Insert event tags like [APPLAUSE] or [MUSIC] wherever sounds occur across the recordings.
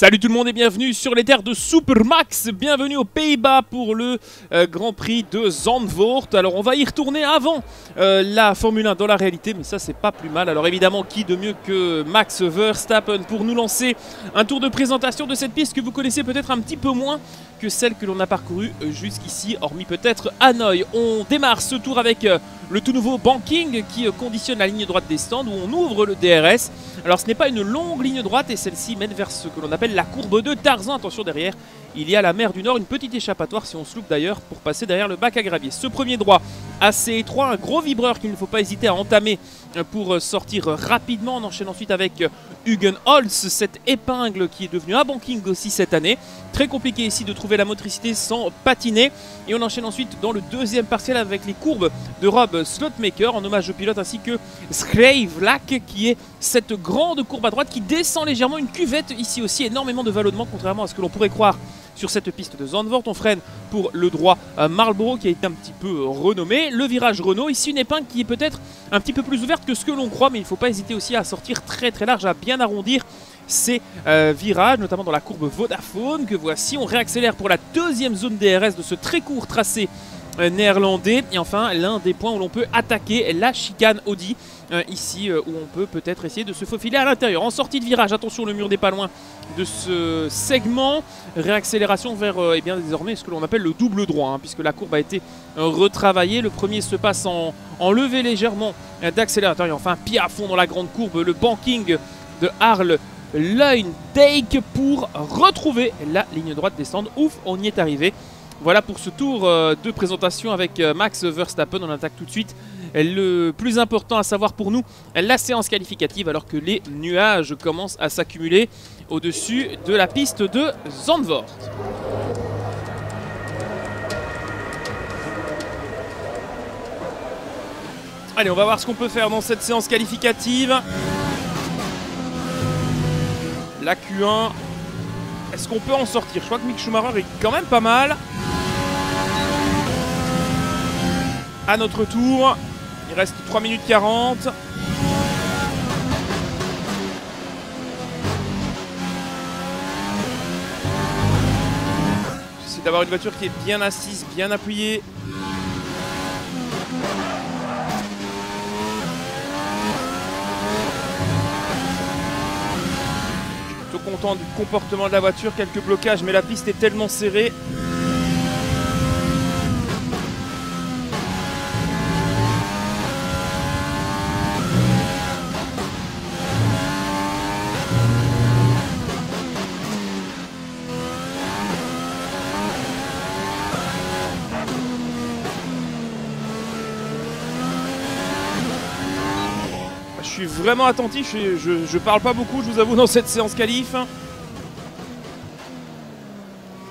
Salut tout le monde et bienvenue sur les terres de Supermax. Bienvenue aux Pays-Bas pour le euh, Grand Prix de Zandvoort. Alors on va y retourner avant euh, la Formule 1 dans la réalité, mais ça c'est pas plus mal. Alors évidemment, qui de mieux que Max Verstappen pour nous lancer un tour de présentation de cette piste que vous connaissez peut-être un petit peu moins que celle que l'on a parcourue euh, jusqu'ici, hormis peut-être Hanoï. On démarre ce tour avec le tout nouveau banking qui conditionne la ligne droite des stands où on ouvre le DRS. Alors ce n'est pas une longue ligne droite et celle-ci mène vers ce que l'on appelle la courbe de Tarzan. Attention derrière, il y a la mer du Nord, une petite échappatoire si on se loupe d'ailleurs pour passer derrière le bac à gravier. Ce premier droit assez étroit, un gros vibreur qu'il ne faut pas hésiter à entamer pour sortir rapidement. On enchaîne ensuite avec Hugen Holz, cette épingle qui est devenue un banking aussi cette année. Très compliqué ici de trouver la motricité sans patiner. Et on enchaîne ensuite dans le deuxième partiel avec les courbes de Rob Slotmaker en hommage au pilote ainsi que Skravlak qui est cette grande courbe à droite qui descend légèrement une cuvette ici aussi énormément de vallonnement contrairement à ce que l'on pourrait croire sur cette piste de Zandvoort. On freine pour le droit Marlboro qui été un petit peu renommé. Le virage Renault, ici une épingle qui est peut-être un petit peu plus ouverte que ce que l'on croit, mais il ne faut pas hésiter aussi à sortir très très large, à bien arrondir ces euh, virages, notamment dans la courbe Vodafone que voici. On réaccélère pour la deuxième zone DRS de ce très court tracé néerlandais. Et enfin, l'un des points où l'on peut attaquer la chicane Audi. Euh, ici, où on peut peut-être essayer de se faufiler à l'intérieur. En sortie de virage, attention, le mur n'est pas loin de ce segment. Réaccélération vers, eh bien, désormais, ce que l'on appelle le double droit, hein, puisque la courbe a été retravaillée. Le premier se passe en, levée légèrement d'accélérateur. Et enfin, pied à fond dans la grande courbe, le banking de Arles take pour retrouver la ligne droite des stands. Ouf, on y est arrivé. Voilà pour ce tour euh, de présentation avec euh, Max Verstappen. On attaque tout de suite le plus important à savoir pour nous, la séance qualificative alors que les nuages commencent à s'accumuler au-dessus de la piste de Zandvoort. Allez, on va voir ce qu'on peut faire dans cette séance qualificative. La Q1, est-ce qu'on peut en sortir? Je crois que Mick Schumacher est quand même pas mal. À notre tour, il reste 3 minutes 40. J'essaie d'avoir une voiture qui est bien assise, bien appuyée. content du comportement de la voiture, quelques blocages, mais la piste est tellement serrée. Vraiment attentif, je, je, parle pas beaucoup, je vous avoue, [LAUGHS] dans cette séance qualif.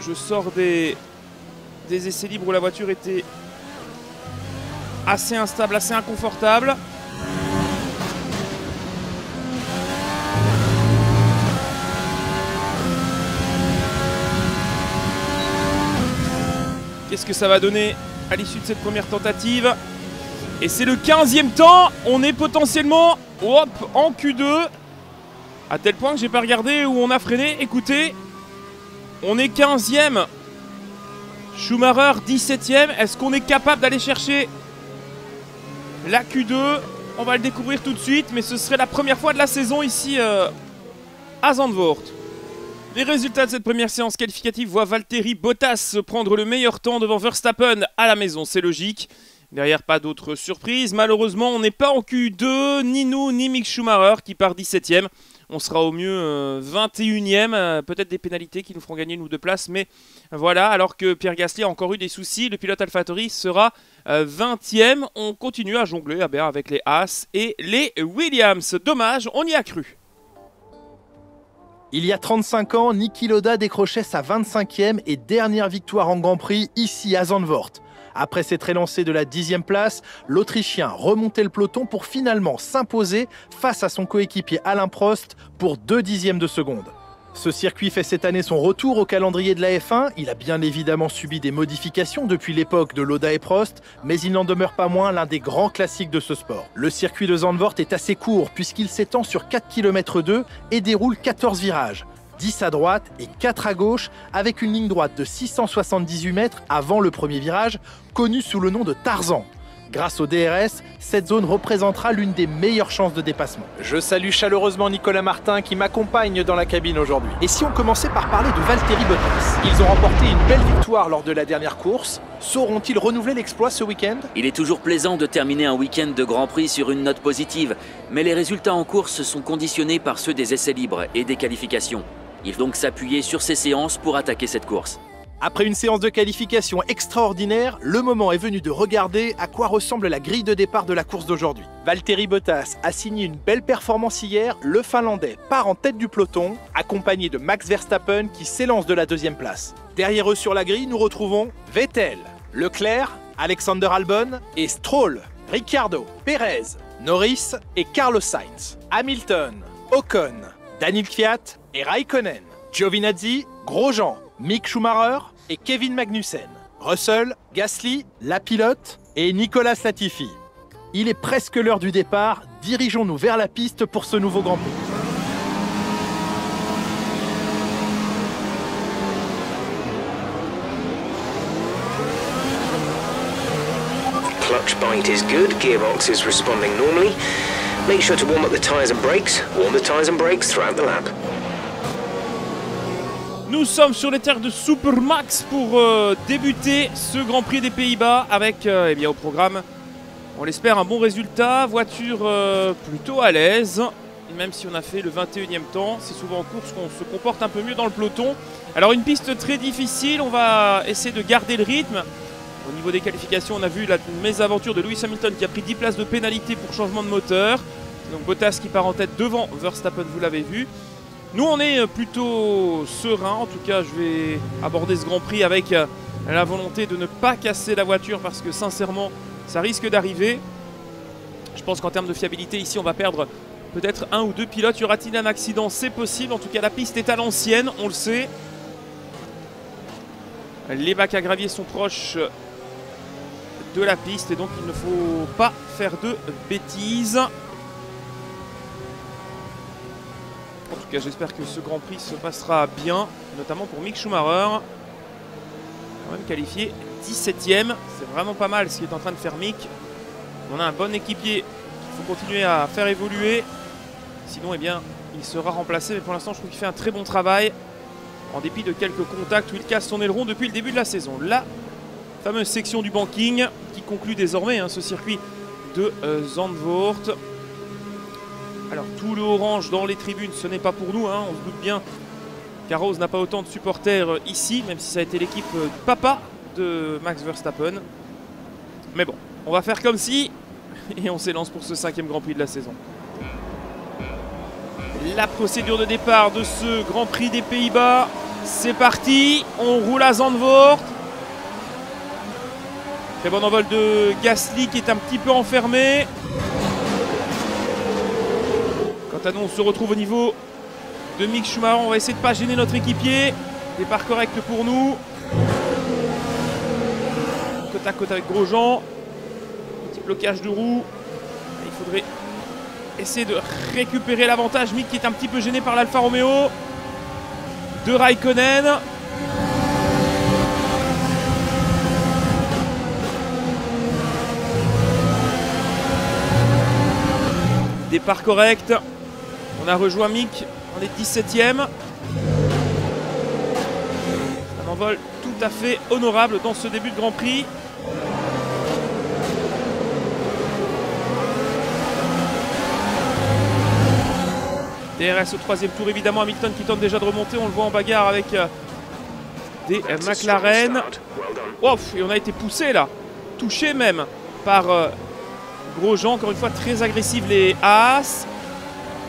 Je sors des, des essais libres où la voiture était assez instable, assez inconfortable. Qu'est-ce que ça va donner à l'issue de cette première tentative? Et c'est le 15e temps, on est potentiellement Hop, en Q2. À tel point que j'ai pas regardé où on a freiné. Écoutez, on est 15e. Schumacher 17e. Est-ce qu'on est capable d'aller chercher la Q2 On va le découvrir tout de suite, mais ce serait la première fois de la saison ici euh, à Zandvoort. Les résultats de cette première séance qualificative voient Valtteri Bottas prendre le meilleur temps devant Verstappen à la maison, c'est logique. Derrière, pas d'autres surprises. Malheureusement, on n'est pas en Q2, ni nous, ni Mick Schumacher qui part 17ème. On sera au mieux 21ème, euh, euh, peut-être des pénalités qui nous feront gagner une ou deux places, mais voilà, alors que Pierre Gasly a encore eu des soucis, le pilote AlphaTauri sera 20ème. Euh, on continue à jongler avec les Haas et les Williams. Dommage, on y a cru. Il y a 35 ans, Niki Loda décrochait sa 25e et dernière victoire en Grand Prix ici à Zandvoort. Après s'être élancé de la dixième place, l'Autrichien remontait le peloton pour finalement s'imposer face à son coéquipier Alain Prost pour deux dixièmes de seconde. Ce circuit fait cette année son retour au calendrier de la F1. Il a bien évidemment subi des modifications depuis l'époque de Loda et Prost, mais il n'en demeure pas moins l'un des grands classiques de ce sport. Le circuit de Zandvoort est assez court puisqu'il s'étend sur 4 km 2 et déroule 14 virages. 10 à droite et 4 à gauche, avec une ligne droite de 678 mètres avant le premier virage, connu sous le nom de Tarzan. Grâce au DRS, cette zone représentera l'une des meilleures chances de dépassement. Je salue chaleureusement Nicolas Martin qui m'accompagne dans la cabine aujourd'hui. Et si on commençait par parler de Valtteri Bottas? Ils ont remporté une belle victoire lors de la dernière course. Sauront-ils renouveler l'exploit ce week-end? Il est toujours plaisant de terminer un week-end de Grand Prix sur une note positive, mais les résultats en course sont conditionnés par ceux des essais libres et des qualifications. Il faut donc s'appuyer sur ces séances pour attaquer cette course. Après une séance de qualification extraordinaire, le moment est venu de regarder à quoi ressemble la grille de départ de la course d'aujourd'hui. Valtteri Bottas a signé une belle performance hier, le Finlandais part en tête du peloton, accompagné de Max Verstappen qui s'élance de la deuxième place. Derrière eux sur la grille, nous retrouvons Vettel, Leclerc, Alexander Albon et Stroll, Ricciardo, Perez, Norris et Carlos Sainz, Hamilton, Ocon, Daniel Kvyat Raikkonen, Giovinazzi, Grosjean, Mick Schumacher et Kevin Magnussen. Russell, Gasly, la pilote et Nicolas Latifi. Il est presque l'heure du départ, dirigeons-nous vers la piste pour ce nouveau Grand Prix. Clutch bite is good, gearbox is responding normally. Make sure to warm up the tyres and brakes. Warm the tyres and brakes throughout the lap. Nous sommes sur les terres de Supermax pour euh, débuter ce Grand Prix des Pays-Bas avec euh, eh bien, au programme, on l'espère, un bon résultat. Voiture euh, plutôt à l'aise, même si on a fait le 21e temps. C'est souvent en course qu'on se comporte un peu mieux dans le peloton. Alors une piste très difficile, on va essayer de garder le rythme. Au niveau des qualifications, on a vu la mésaventure de Lewis Hamilton qui a pris 10 places de pénalité pour changement de moteur. Donc Bottas qui part en tête devant Verstappen, vous l'avez vu. Nous, on est plutôt serein. En tout cas, je vais aborder ce Grand Prix avec euh, la volonté de ne pas casser la voiture parce que sincèrement, ça risque d'arriver. Je pense qu'en termes de fiabilité, ici, on va perdre peut-être un ou deux pilotes. Y aura-t-il un accident? C'est possible. En tout cas, la piste est à l'ancienne, on le sait. Les bacs à gravier sont proches de la piste et donc il ne faut pas faire de bêtises. J'espère que ce Grand Prix se passera bien, notamment pour Mick Schumacher. Quand même qualifié 17ème, c'est vraiment pas mal ce qu'il est en train de faire Mick. On a un bon équipier qu'il faut continuer à faire évoluer. Sinon, eh bien, il sera remplacé. Mais pour l'instant, je trouve qu'il fait un très bon travail. En dépit de quelques contacts où il casse son aileron depuis le début de la saison. La fameuse section du banking qui conclut désormais hein, ce circuit de euh, Zandvoort. Alors tout le orange dans les tribunes, ce n'est pas pour nous, hein, on se doute bien. Carros n'a pas autant de supporters euh, ici, même si ça a été l'équipe euh, papa de Max Verstappen. Mais bon, on va faire comme si, [LAUGHS] et on s'élance pour ce cinquième Grand Prix de la saison. La procédure de départ de ce Grand Prix des Pays-Bas, c'est parti, on roule à Zandvoort. Très bon envol de Gasly qui est un petit peu enfermé. On se retrouve au niveau de Mick Schumacher. On va essayer de ne pas gêner notre équipier. Départ correct pour nous. Côte à côte avec Grosjean. Petit blocage de roue. Il faudrait essayer de récupérer l'avantage. Mick qui est un petit peu gêné par l'Alfa Romeo. De Raikkonen. Départ correct. On a rejoint Mick, on est 17ème. Un envol tout à fait honorable dans ce début de Grand Prix. DRS au troisième tour, évidemment, Hamilton qui tente déjà de remonter. On le voit en bagarre avec euh, des euh, McLaren. Et on a été poussé là, touché même par euh, Grosjean. Encore une fois, très agressif les As.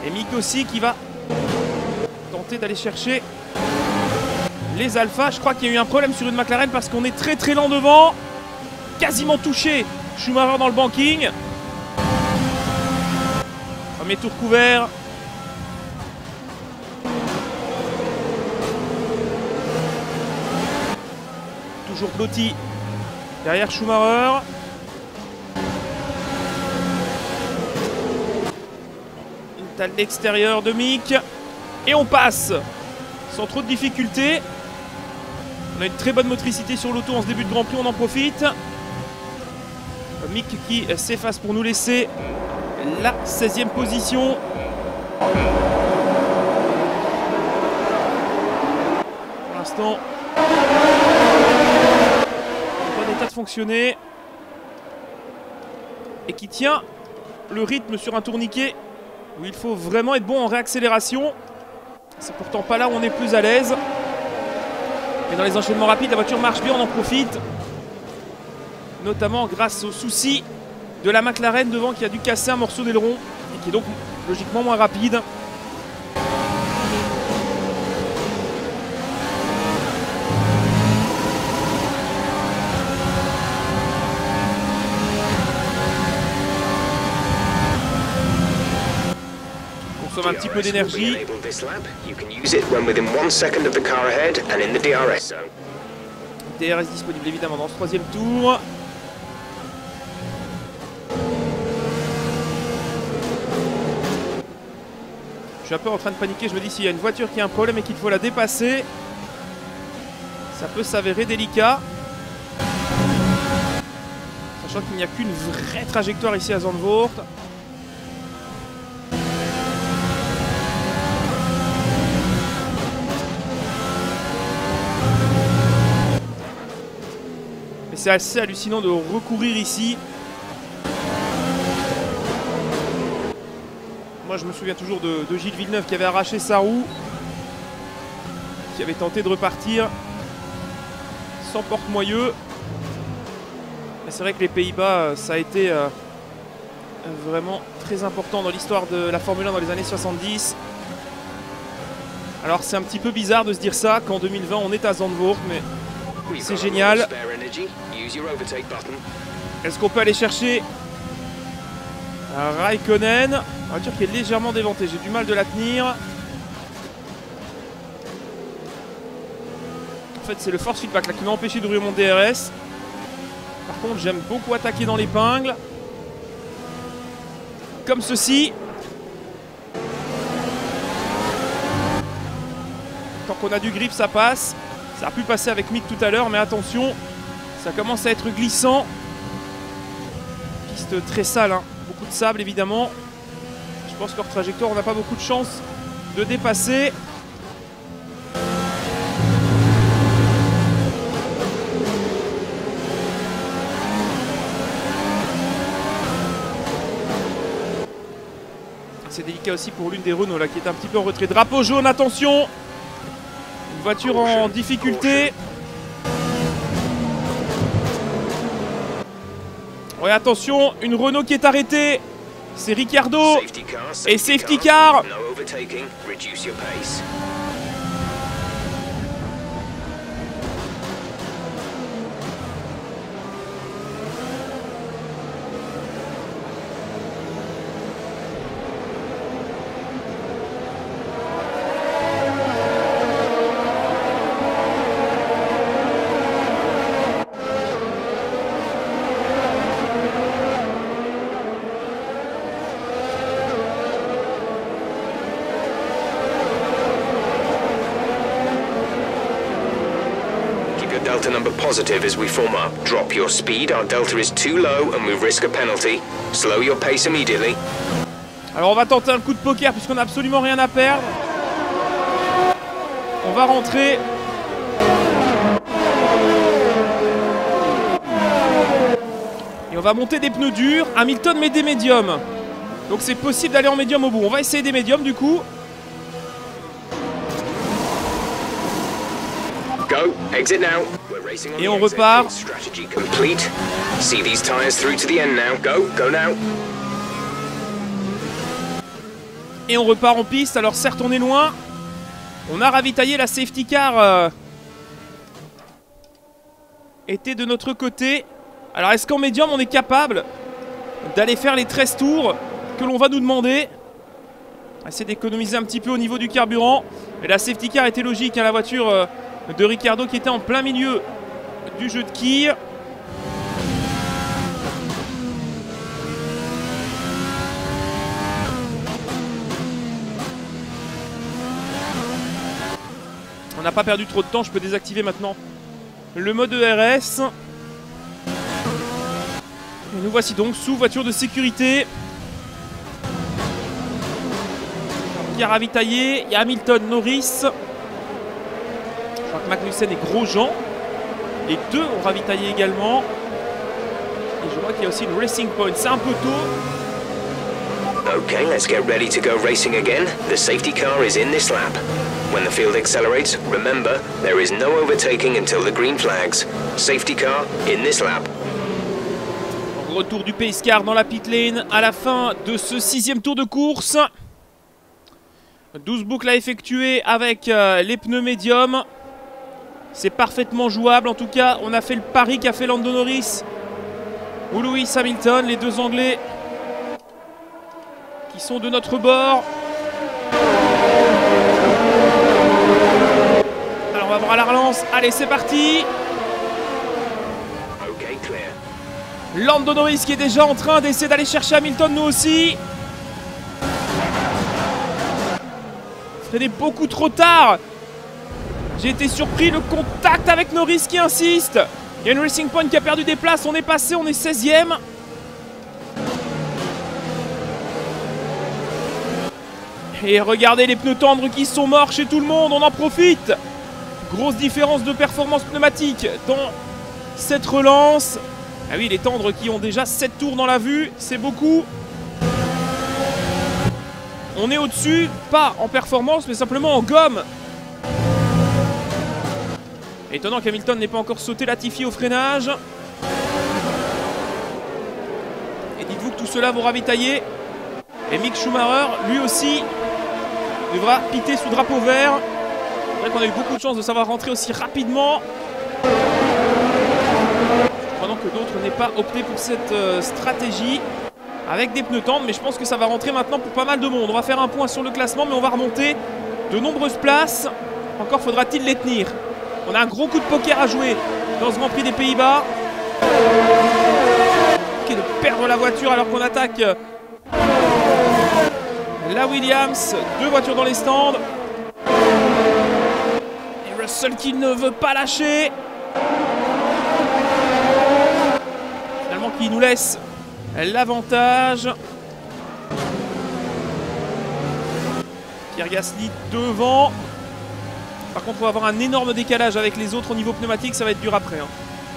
Et Mick aussi qui va tenter d'aller chercher les Alphas. Je crois qu'il y a eu un problème sur une McLaren parce qu'on est très très lent devant. Quasiment touché. Schumacher dans le banking. Premier tour couvert. Toujours blotti derrière Schumacher. À l'extérieur de Mick. Et on passe sans trop de difficultés. On a une très bonne motricité sur l'auto en ce début de Grand Prix, on en profite. Mick qui s'efface pour nous laisser la 16e position. Pour l'instant, pas d'état de fonctionner. Et qui tient le rythme sur un tourniquet où il faut vraiment être bon en réaccélération. C'est pourtant pas là où on est plus à l'aise. Mais dans les enchaînements rapides, la voiture marche bien, on en profite. Notamment grâce au souci de la McLaren devant qui a dû casser un morceau d'aileron et qui est donc logiquement moins rapide. Consomme un petit peu d'énergie. DRS disponible évidemment dans ce troisième tour. Je suis un peu en train de paniquer, je me dis s'il y a une voiture qui a un problème et qu'il faut la dépasser, ça peut s'avérer délicat. Sachant qu'il n'y a qu'une vraie trajectoire ici à Zandvoort. C'est assez hallucinant de recourir ici. Moi je me souviens toujours de, Gilles Villeneuve qui avait arraché sa roue. Qui avait tenté de repartir sans porte-moyeux. C'est vrai que les Pays-Bas, ça a été euh, vraiment très important dans l'histoire de la Formule 1 dans les années 70. Alors c'est un petit peu bizarre de se dire ça qu'en 2020 on est à Zandvoort, mais c'est génial. Est-ce qu'on peut aller chercher un Raikkonen? Une voiture qui est légèrement déventée, j'ai du mal de la tenir. En fait c'est le force feedback là, qui m'a empêché d'ouvrir mon DRS. Par contre j'aime beaucoup attaquer dans l'épingle. Comme ceci. Tant qu'on a du grip ça passe. Ça a pu passer avec Mick tout à l'heure, mais attention, ça commence à être glissant. Piste très sale, hein. beaucoup de sable évidemment. Je pense qu'hors trajectoire, on n'a pas beaucoup de chance de dépasser. C'est délicat aussi pour l'une des Renault qui est un petit peu en retrait. Drapeau jaune, attention voiture en difficulté. Ouais, attention, une Renault qui est arrêtée. C'est Ricciardo. Et safety car. Delta number positive as we form up. Drop your speed, our delta is too low and we risk a penalty. Slow your pace immediately. Alors on va tenter un coup de poker puisqu'on n'a absolument rien à perdre. On va rentrer. Et on va monter des pneus durs. Hamilton met des médiums. Donc c'est possible d'aller en médium au bout. On va essayer des médiums du coup. Go, exit now. Et on repart. Strategy complete. See these tires through to the end now. Go, go now. Et on repart en piste. Alors certes on est loin. On a ravitaillé la safety car. euh, était de notre côté. Alors est-ce qu'en médium on est capable d'aller faire les 13 tours que l'on va nous demander? Essayer d'économiser un petit peu au niveau du carburant. Mais la safety car était logique. hein, la voiture euh, de Ricardo qui était en plein milieu du jeu de quilles. On n'a pas perdu trop de temps, je peux désactiver maintenant le mode ERS. Et nous voici donc sous voiture de sécurité. Qui a ravitaillé, il y a Hamilton, Norris. Je crois que Magnussen et Grosjean. Les deux ont ravitaillé également. Et je vois qu'il y a aussi une Racing Point. C'est un peu tôt. Okay, let's get ready to go racing again. The safety car is in this lap. When the field accelerates, remember, there is no overtaking until the green flags. Safety car in this lap. Retour du pace car dans la pit lane à la fin de ce sixième tour de course. 12 boucles à effectuer avec euh, les pneus médiums. C'est parfaitement jouable. En tout cas, on a fait le pari qu'a fait Lando Norris ou Lewis Hamilton, les deux Anglais qui sont de notre bord. Alors on va voir la relance. Allez, c'est parti. Lando Norris qui est déjà en train d'essayer d'aller chercher Hamilton, nous aussi. Freiné beaucoup trop tard. J'ai été surpris, le contact avec Norris qui insiste. Il y a une Racing Point qui a perdu des places, on est passé, on est 16ème. Et regardez les pneus tendres qui sont morts chez tout le monde, on en profite. Grosse différence de performance pneumatique dans cette relance. Ah oui, les tendres qui ont déjà 7 tours dans la vue, c'est beaucoup. On est au-dessus, pas en performance, mais simplement en gomme. Étonnant qu'Hamilton n'ait pas encore sauté Latifi au freinage. Et dites-vous que tout cela vont ravitailler. Et Mick Schumacher, lui aussi, devra piter sous drapeau vert. C'est vrai qu'on a eu beaucoup de chance de savoir rentrer aussi rapidement. Pendant que d'autres n'aient pas opté pour cette euh, stratégie avec des pneus tendres. Mais je pense que ça va rentrer maintenant pour pas mal de monde. On va faire un point sur le classement, mais on va remonter de nombreuses places. Encore faudra-t-il les tenir. On a un gros coup de poker à jouer dans ce Grand Prix des Pays-Bas. Est de perdre la voiture alors qu'on attaque la Williams. Deux voitures dans les stands. Et Russell qui ne veut pas lâcher. Finalement qui nous laisse l'avantage. Pierre Gasly devant. Par contre, on va avoir un énorme décalage avec les autres au niveau pneumatique, ça va être dur après. hein.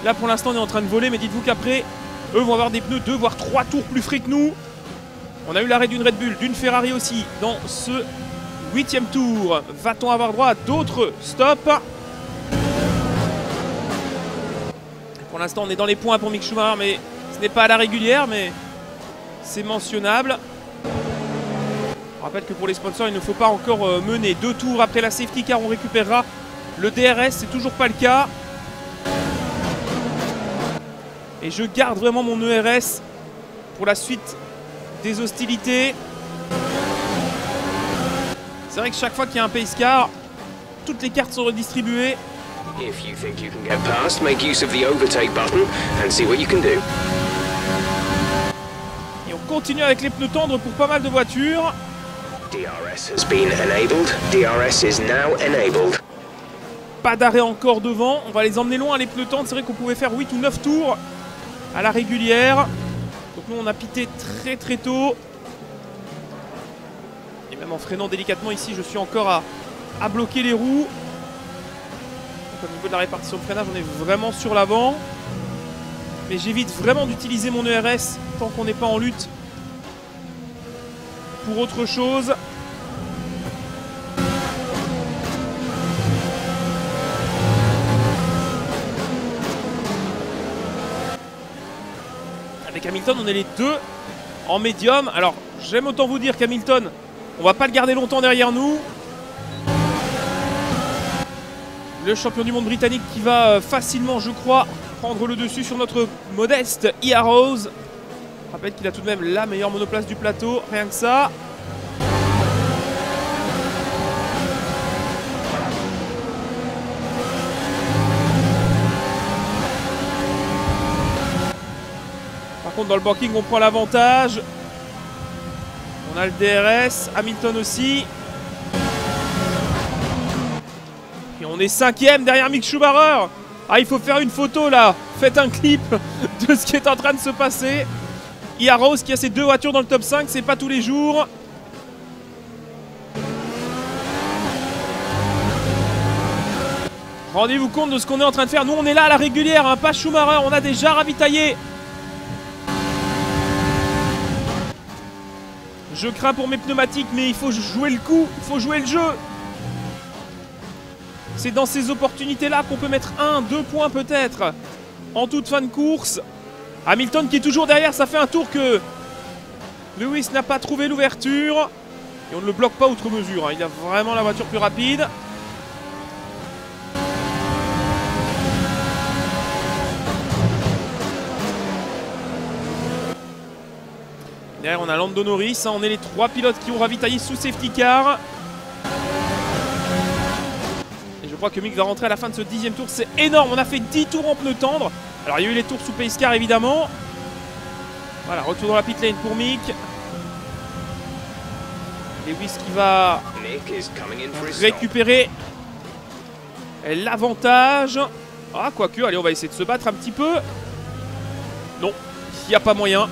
Là, pour l'instant, on est en train de voler, mais dites-vous qu'après, eux vont avoir des pneus 2 voire 3 tours plus frais que nous. On a eu l'arrêt d'une Red Bull, d'une Ferrari aussi dans ce huitième tour. Va-t-on avoir droit à d'autres stops? Pour l'instant, on est dans les points pour Mick Schumacher, mais ce n'est pas à la régulière, mais c'est mentionnable. Je rappelle que pour les sponsors, il ne faut pas encore euh, mener deux tours après la safety car on récupérera le DRS, c'est toujours pas le cas. Et je garde vraiment mon ERS pour la suite des hostilités. C'est vrai que chaque fois qu'il y a un pace car, toutes les cartes sont redistribuées. If you think you can get past, make use of the overtake button and see what you can do. Et on continue avec les pneus tendres pour pas mal de voitures. DRS is now enabled. Pas d'arrêt encore devant. On va les emmener loin, les tendres. C'est vrai qu'on pouvait faire 8 ou 9 tours à la régulière. Donc nous, on a pité très très tôt. Et même en freinant délicatement ici, je suis encore à, à bloquer les roues. Donc, au niveau de la répartition de freinage, on est vraiment sur l'avant. Mais j'évite vraiment d'utiliser mon ERS tant qu'on n'est pas en lutte pour autre chose. Hamilton, on est les deux en médium. Alors, j'aime autant vous dire qu'Hamilton, on va pas le garder longtemps derrière nous. Le champion du monde britannique qui va euh, facilement, je crois, prendre le dessus sur notre modeste Ia Rose. Rappelle qu'il a tout de même la meilleure monoplace du plateau, rien que ça. Contre, dans le banking, on prend l'avantage. On a le DRS, Hamilton aussi. Et on On est cinquième derrière Mick Schumacher. Ah, il faut faire une photo là. Faites un clip [LAUGHS] de ce qui est en train de se passer. Il y a Rose qui a ses deux voitures dans le top 5, c'est pas tous les jours. Rendez-vous compte de ce qu'on est en train de faire. Nous, on est là à la régulière, hein, pas Schumacher. On a déjà ravitaillé. Je crains pour mes pneumatiques, mais il faut jouer le coup. Il faut jouer le jeu. C'est dans ces opportunités-là qu'on peut mettre un, deux points peut-être. En toute fin de course. Hamilton qui est toujours derrière, ça fait un tour que Lewis n'a pas trouvé l'ouverture. Et on ne le bloque pas outre mesure. Hein. Il a vraiment la voiture plus rapide. Derrière, on a Lando Norris. Hein. On est les trois pilotes qui ont ravitaillé sous safety car. Et je crois que Mick va rentrer à la fin de ce dixième tour. C'est énorme. On a fait 10 tours en pneus tendres. Alors, il y a eu les tours sous pace car, évidemment. Voilà, retour dans la pit lane pour Mick. Lewis qui va récupérer l'avantage. Ah, quoique, allez, on va essayer de se battre un petit peu. Non, il n'y a pas moyen.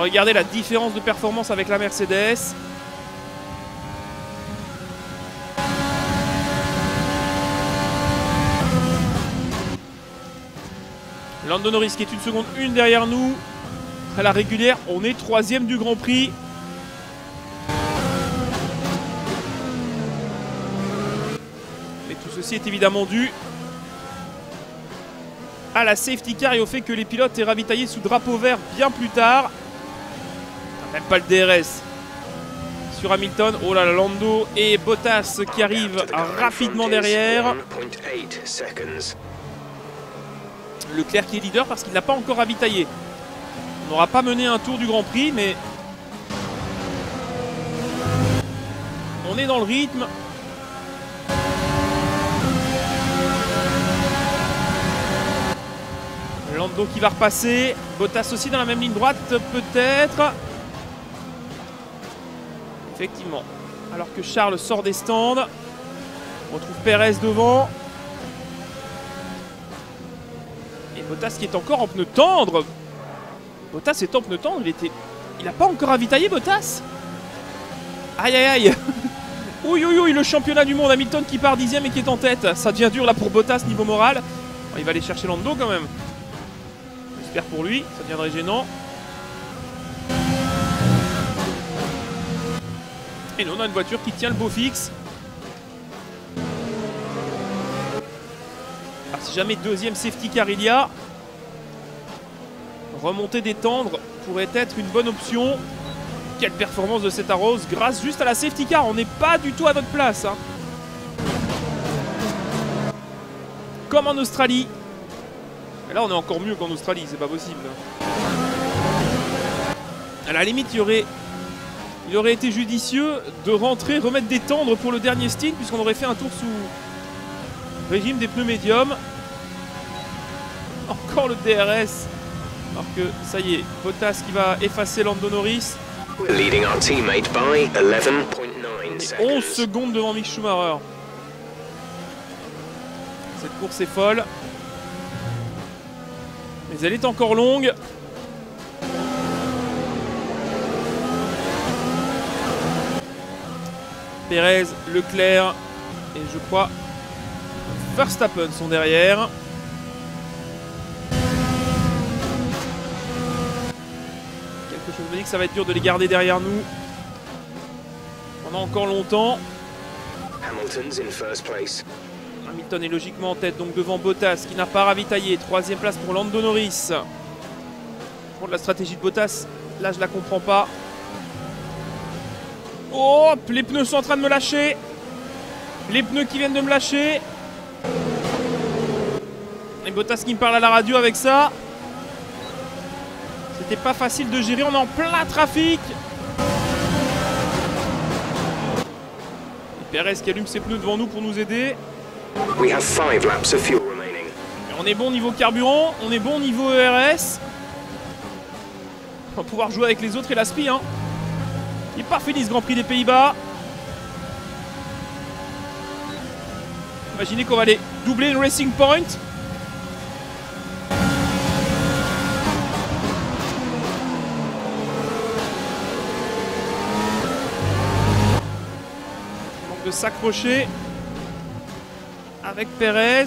Regardez la différence de performance avec la Mercedes. Lando Norris qui est une seconde une derrière nous. À la régulière, on est troisième du Grand Prix. Mais tout ceci est évidemment dû à la safety car et au fait que les pilotes aient ravitaillé sous drapeau vert bien plus tard. Même pas le DRS sur Hamilton. Oh là là, Lando et Bottas qui arrivent rapidement derrière. Leclerc qui est leader parce qu'il n'a pas encore ravitaillé. On n'aura pas mené un tour du Grand Prix, mais on est dans le rythme. Lando qui va repasser. Bottas aussi dans la même ligne droite, peut-être. Effectivement. Alors que Charles sort des stands. On retrouve Perez devant. Et Bottas qui est encore en pneu tendre. Bottas est en pneu tendre. Il. Il n'a pas encore ravitaillé Bottas? Aïe aïe aïe Oui oui oui le championnat du monde Hamilton qui part dixième et qui est en tête. Ça devient dur là pour Bottas niveau moral. il va aller chercher Lando quand même. J'espère pour lui, ça deviendrait gênant. Et on a une voiture qui tient le beau fixe. Alors si jamais deuxième safety car il y a, remonter des tendres pourrait être une bonne option. Quelle performance de cette arrose grâce juste à la safety car. On n'est pas du tout à notre place. Hein. Comme en Australie. Et là on est encore mieux qu'en Australie, c'est pas possible. À la limite, il y aurait il aurait été judicieux de rentrer, remettre des tendres pour le dernier stint, puisqu'on aurait fait un tour sous régime des pneus médiums. Encore le DRS. Alors que ça y est, Bottas qui va effacer Lando Norris. 11 secondes devant Mick Schumacher. Cette course est folle. Mais elle est encore longue. Perez, Leclerc et je crois Verstappen sont derrière. Quelque chose me dit que ça va être dur de les garder derrière nous pendant encore longtemps. Hamilton est logiquement en tête, donc devant Bottas qui n'a pas ravitaillé. Troisième place pour Lando Norris. Pour la stratégie de Bottas, là je la comprends pas. Oh, les pneus sont en train de me lâcher. Les pneus qui viennent de me lâcher. Et Bottas qui me parle à la radio avec ça. C'était pas facile de gérer, on est en plein trafic. Et Perez qui allume ses pneus devant nous pour nous aider. on est bon niveau carburant, on est bon niveau ERS. On va pouvoir jouer avec les autres et la SPI. Hein. Il n'est pas fini ce Grand Prix des Pays-Bas. Imaginez qu'on va aller doubler une Racing Point. Donc de s'accrocher avec Perez.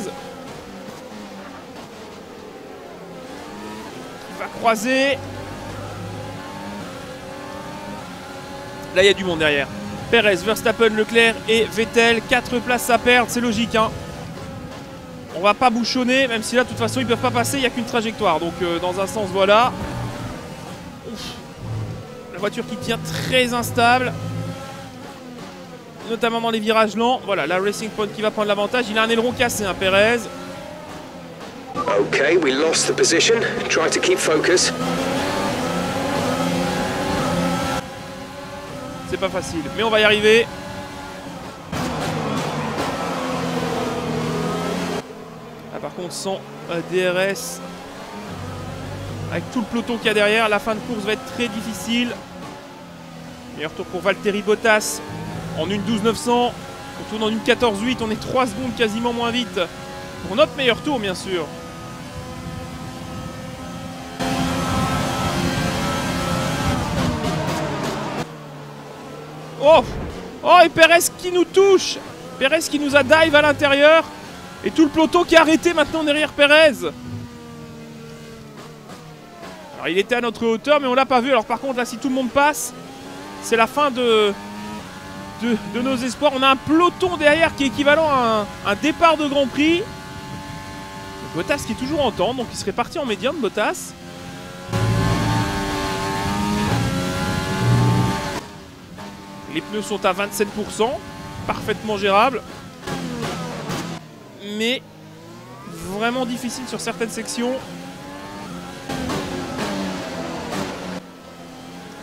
Qui va croiser. Là, il y a du monde derrière. Perez, Verstappen, Leclerc et Vettel. 4 places à perdre, c'est logique. Hein. On va pas bouchonner, même si là, de toute façon, ils peuvent pas passer, il n'y a qu'une trajectoire. Donc, euh, dans un sens, voilà. La voiture qui tient très instable. Notamment dans les virages lents. Voilà, la Racing Point qui va prendre l'avantage. Il a un aileron cassé, hein, Perez. Okay, we lost the position. Try to keep focus. C'est pas facile, mais on va y arriver. Là, par contre, sans euh, DRS, avec tout le peloton qu'il y a derrière, la fin de course va être très difficile. Meilleur tour pour Valtteri Bottas en une 12 900. On tourne en une 14 8. On est 3 secondes quasiment moins vite pour notre meilleur tour, bien sûr. Oh Oh, et Perez qui nous touche Perez qui nous a dive à l'intérieur. Et tout le peloton qui est arrêté maintenant derrière Perez. Alors, il était à notre hauteur, mais on l'a pas vu. Alors, par contre, là, si tout le monde passe, c'est la fin de, nos espoirs. On a un peloton derrière qui est équivalent à un, départ de Grand Prix. Bottas qui est toujours en temps, donc il serait parti en médium, Bottas. Les pneus sont à 27%, parfaitement gérable. Mais vraiment difficile sur certaines sections.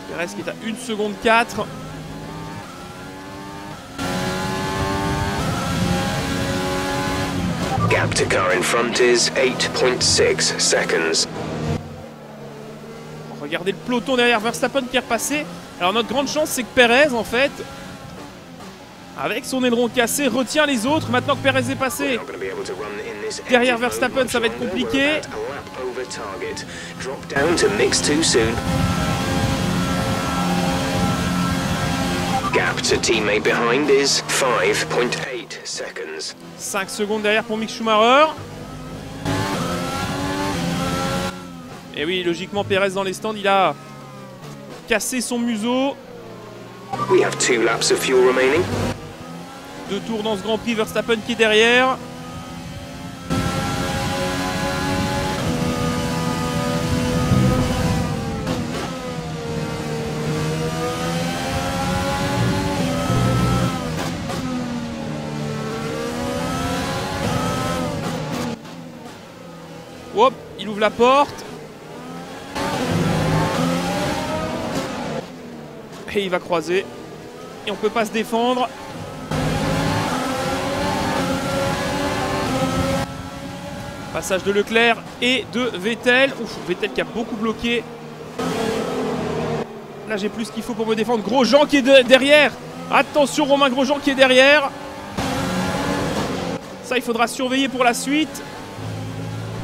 Perez qui est à 1 seconde 4. Gap to car in front is 8.6 seconds. Regardez le peloton derrière Verstappen qui est repassé. Alors notre grande chance c'est que Perez en fait, avec son aileron cassé, retient les autres. Maintenant que Perez est passé, Derrière Verstappen, ça va être compliqué. We're about a lap over target. Drop down to mix too soon. Gap to teammate behind is 5.8 seconds. 5 secondes derrière pour Mick Schumacher. Et oui, logiquement Perez dans les stands, il a cassé son museau. We have two laps of fuel remaining. Deux tours dans ce Grand Prix, Verstappen qui est derrière. Hop, il ouvre la porte. Et il va croiser. Et on peut pas se défendre. Passage de Leclerc et de Vettel. Ouf, Vettel qui a beaucoup bloqué. Là, j'ai plus qu'il faut pour me défendre. Grosjean qui est de- derrière. Attention, Romain Grosjean qui est derrière. Ça, il faudra surveiller pour la suite.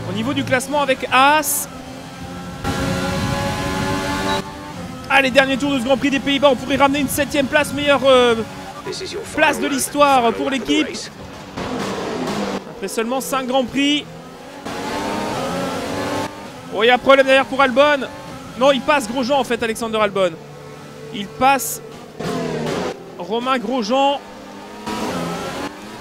Au niveau du classement avec Haas. Allez, dernier tour de ce Grand Prix des Pays-Bas. On pourrait ramener une septième place, meilleure euh, Place de l'histoire pour l'équipe. après seulement 5 Grands Prix. Oh, il y a un problème derrière pour Albon. Non, il passe Grosjean en fait, Alexander Albon. Il passe Romain Grosjean.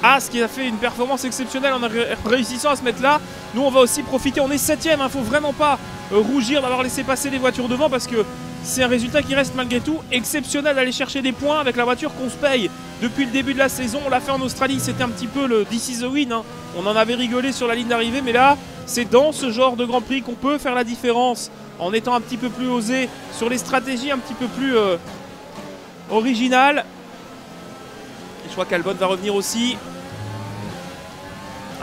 As qui a fait une performance exceptionnelle en ré- réussissant à se mettre là. Nous, on va aussi profiter. On est 7 Il ne faut vraiment pas euh, rougir d'avoir laissé passer les voitures devant parce que c'est un résultat qui reste malgré tout exceptionnel d'aller chercher des points avec la voiture qu'on se paye depuis le début de la saison. On l'a fait en Australie, c'était un petit peu le This is the win. hein. On en avait rigolé sur la ligne d'arrivée, mais là, c'est dans ce genre de Grand Prix qu'on peut faire la différence en étant un petit peu plus osé sur les stratégies un petit peu plus euh, originales. Je crois qu'Albon va revenir aussi.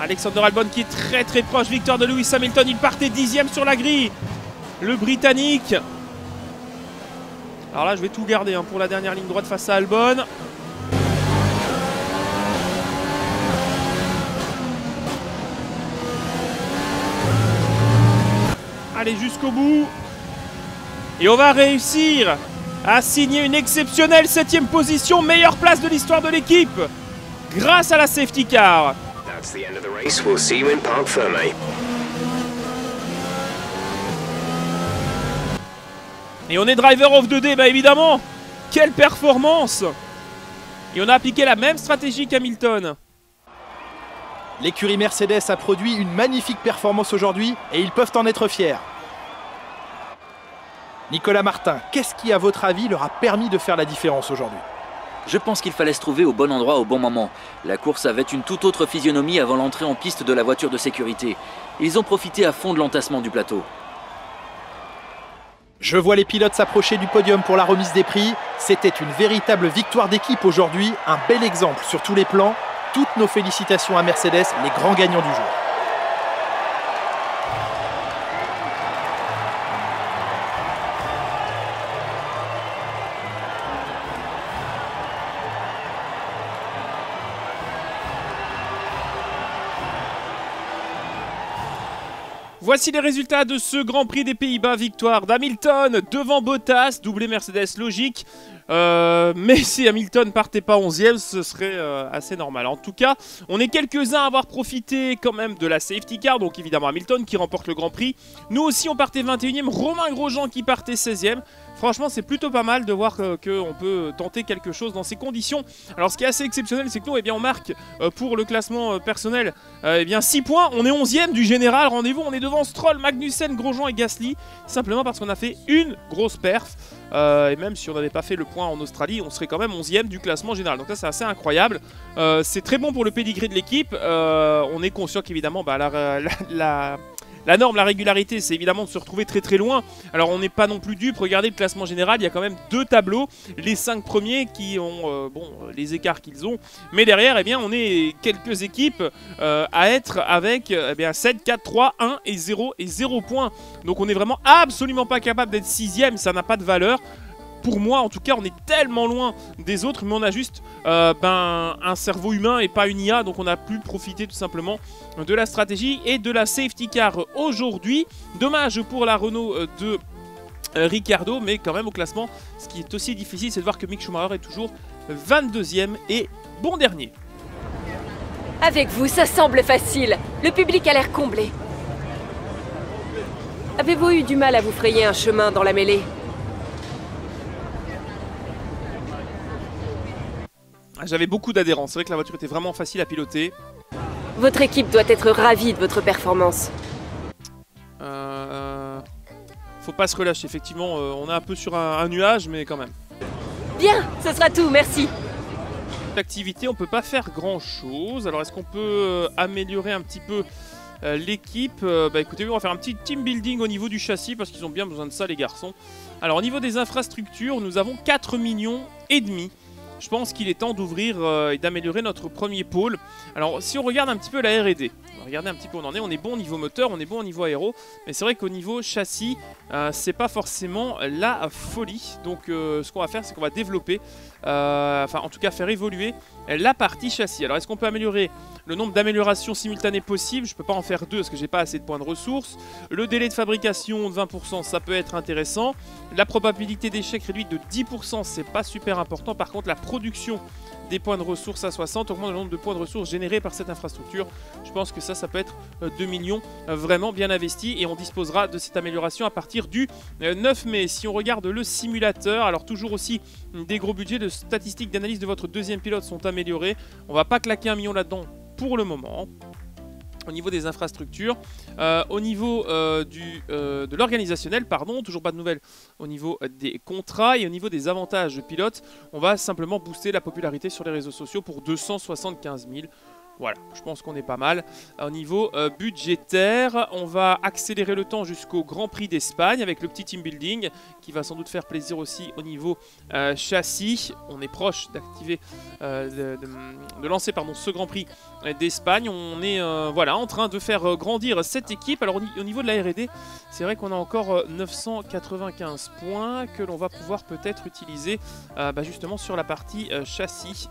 Alexander Albon qui est très très proche, victoire de Lewis Hamilton, il partait dixième sur la grille. Le Britannique Alors là, je vais tout garder hein, pour la dernière ligne droite face à Albon. Allez jusqu'au bout. Et on va réussir à signer une exceptionnelle septième position, meilleure place de l'histoire de l'équipe, grâce à la safety car. Ferme. Et on est driver of the day, bah évidemment Quelle performance Et on a appliqué la même stratégie qu'Hamilton. L'écurie Mercedes a produit une magnifique performance aujourd'hui et ils peuvent en être fiers. Nicolas Martin, qu'est-ce qui, à votre avis, leur a permis de faire la différence aujourd'hui? Je pense qu'il fallait se trouver au bon endroit au bon moment. La course avait une toute autre physionomie avant l'entrée en piste de la voiture de sécurité. Ils ont profité à fond de l'entassement du plateau. Je vois les pilotes s'approcher du podium pour la remise des prix. C'était une véritable victoire d'équipe aujourd'hui, un bel exemple sur tous les plans. Toutes nos félicitations à Mercedes, les grands gagnants du jour. Voici les résultats de ce Grand Prix des Pays-Bas. Victoire d'Hamilton devant Bottas, doublé Mercedes logique. Euh, mais [LAUGHS] si Hamilton partait pas 11ème, ce serait euh, assez normal. En tout cas, on est quelques-uns à avoir profité quand même de la safety car. Donc évidemment Hamilton qui remporte le Grand Prix. Nous aussi on partait 21ème. Romain Grosjean qui partait 16ème. Franchement, c'est plutôt pas mal de voir qu'on peut tenter quelque chose dans ces conditions. Alors, ce qui est assez exceptionnel, c'est que nous, eh bien, on marque euh, pour le classement euh, personnel eh bien, 6 points. On est 11ème du général. Rendez-vous, on est devant Stroll, Magnussen, Grosjean et Gasly. Simplement parce qu'on a fait une grosse perf. Euh, et même si on n'avait pas fait le point en Australie, on serait quand même 11ème du classement général. Donc ça c'est assez incroyable. c'est très bon pour le pedigree de l'équipe. on est conscient qu'évidemment bah, la norme, la régularité, c'est évidemment de se retrouver très très loin. Alors on n'est pas non plus dupe. Regardez le classement général, il y a quand même deux tableaux. Les cinq premiers qui ont euh, bon, les écarts qu'ils ont. Mais derrière, eh bien, on est quelques équipes euh, à être avec eh bien, 7, 4, 3, 1 et 0 et 0 points. Donc on n'est vraiment absolument pas capable d'être sixième, ça n'a pas de valeur pour moi, en tout cas, on est tellement loin des autres, mais on a juste euh, ben, un cerveau humain et pas une IA, donc on a pu profiter tout simplement de la stratégie et de la safety car aujourd'hui. Dommage pour la Renault euh, de euh, Ricardo, mais quand même au classement, ce qui est aussi difficile, c'est de voir que Mick Schumacher est toujours 22e et bon dernier. Avec vous, ça semble facile. Le public a l'air comblé. Avez-vous eu du mal à vous frayer un chemin dans la mêlée? J'avais beaucoup d'adhérents. C'est vrai que la voiture était vraiment facile à piloter. Votre équipe doit être ravie de votre performance. Euh, faut pas se relâcher, effectivement. Euh, on est un peu sur un, nuage, mais quand même. Bien, ce sera tout, merci. L'activité, on peut pas faire grand chose. Alors, est-ce qu'on peut euh, améliorer un petit peu l'équipe? Bah écoutez, on va faire un petit team building au niveau du châssis parce qu'ils ont bien besoin de ça, les garçons. Alors, au niveau des infrastructures, nous avons 4 millions et demi je pense qu'il est temps d'ouvrir euh, et d'améliorer notre premier pôle. Alors si on regarde un petit peu la R&D, regardez un petit peu où on en est, on est bon au niveau moteur, on est bon au niveau aéro, mais c'est vrai qu'au niveau châssis, euh, c'est pas forcément la folie. Donc euh, ce qu'on va faire, c'est qu'on va développer, enfin en tout cas faire évoluer la partie châssis. Alors est-ce qu'on peut améliorer le nombre d'améliorations simultanées possibles Je peux pas en faire deux parce que j'ai pas assez de points de ressources. Le délai de fabrication de 20%, ça peut être intéressant. La probabilité d'échec réduite de 10%, c'est pas super important. Par contre, la production des points de ressources à 60 augmente le nombre de points de ressources générés par cette infrastructure. Je pense que ça, ça peut être 2 euh, millions euh, vraiment bien investis et on disposera de cette amélioration à partir du 9 euh, mai. Si on regarde le simulateur, alors toujours aussi des gros budgets de statistiques d'analyse de votre deuxième pilote sont améliorés. On va pas claquer un million là-dedans pour le moment au niveau des infrastructures, euh, au niveau euh, euh, de l'organisationnel, pardon, toujours pas de nouvelles au niveau des contrats et au niveau des avantages de pilote, on va simplement booster la popularité sur les réseaux sociaux pour 275 000. Voilà, je pense qu'on est pas mal. Au niveau euh, budgétaire, on va accélérer le temps jusqu'au Grand Prix d'Espagne avec le petit team building qui va sans doute faire plaisir aussi au niveau euh, châssis. On est proche d'activer, euh, de, lancer pardon, ce Grand Prix d'Espagne. On est voilà, en train de faire grandir cette équipe. Alors au niveau de la R&D, c'est vrai qu'on a encore 995 points que l'on va pouvoir peut-être utiliser bah, justement sur la partie châssis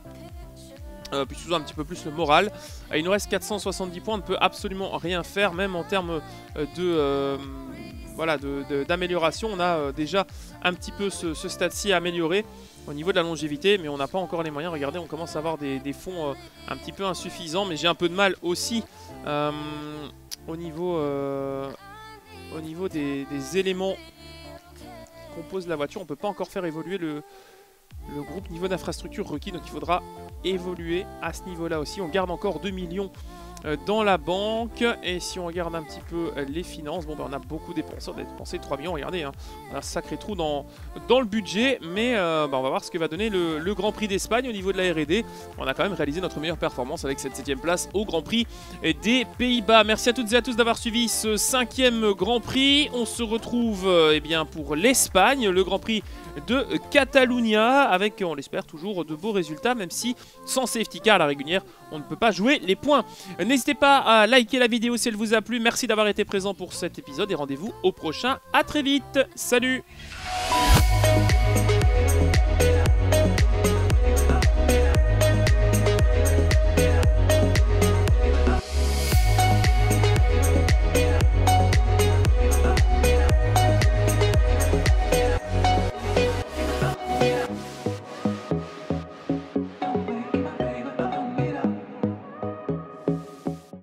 euh, puis toujours un petit peu plus le moral. Euh, il nous reste 470 points, on ne peut absolument rien faire, même en termes euh, de voilà, d'amélioration. on a déjà un petit peu ce, stade-ci amélioré au niveau de la longévité, mais on n'a pas encore les moyens. Regardez, on commence à avoir des, fonds un petit peu insuffisants, mais j'ai un peu de mal aussi au niveau, au niveau des, des éléments composent la voiture. On ne peut pas encore faire évoluer le, le groupe niveau d'infrastructure requis. Donc il faudra évoluer à ce niveau-là aussi. On garde encore 2 millions euh, dans la banque. Et si on regarde un petit peu euh, les finances, bon ben on a beaucoup dépensé, on a dépensé 3 millions, regardez, hein. on a un sacré trou dans, dans le budget, mais euh, ben, on va voir ce que va donner le, Grand Prix d'Espagne au niveau de la R&D. On a quand même réalisé notre meilleure performance avec cette 7 place au Grand Prix des Pays-Bas. Merci à toutes et à tous d'avoir suivi ce cinquième Grand Prix. On se retrouve eh bien, pour l'Espagne, le Grand Prix de Catalunya, avec, on l'espère, toujours de beaux résultats, même si sans safety car à la régulière, on ne peut pas jouer les points. N'hésitez pas à liker la vidéo si elle vous a plu. Merci d'avoir été présent pour cet épisode et rendez-vous au prochain. A très vite. Salut